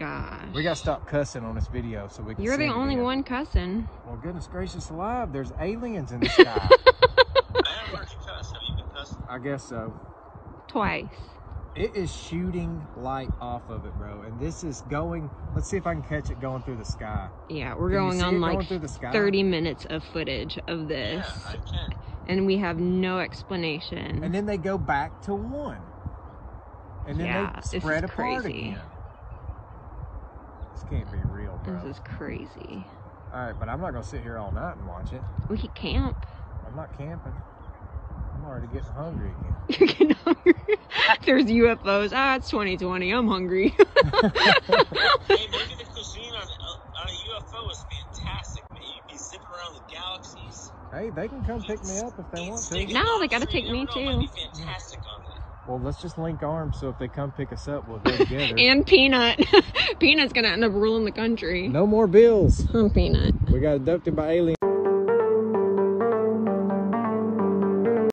gosh. We gotta stop cussing on this video so we can. You're see the only again. one cussing. Well, goodness gracious alive, there's aliens in the sky. I haven't heard you cuss. Have you been cussing? I guess so. Twice. It is shooting light off of it, bro. And this is going. Let's see if I can catch it going through the sky. Yeah, we're Can going on like going the sky? 30 minutes of footage of this. Yeah, I can. and we have no explanation. And then they go back to one. And then Yeah, they spread apart crazy. again. This can't be real, bro. this is crazy. All right, but I'm not gonna sit here all night and watch it. We could camp. I'm not camping. I'm already getting hungry again. You're getting hungry. There's UFOs. Ah, it's 2020. I'm hungry. Hey, maybe the cuisine on, on a UFO is fantastic. Man. You'd be zipping around the galaxies. Hey, they can come pick me up if they want to. No, they gotta take me never know, it too. Well, let's just link arms so if they come pick us up, we'll go together. and Peanut. Peanut's gonna end up ruling the country. no more bills. Oh, Peanut. We got abducted by aliens.